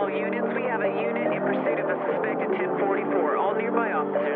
All units, we have a unit in pursuit of a suspected 1044. All nearby officers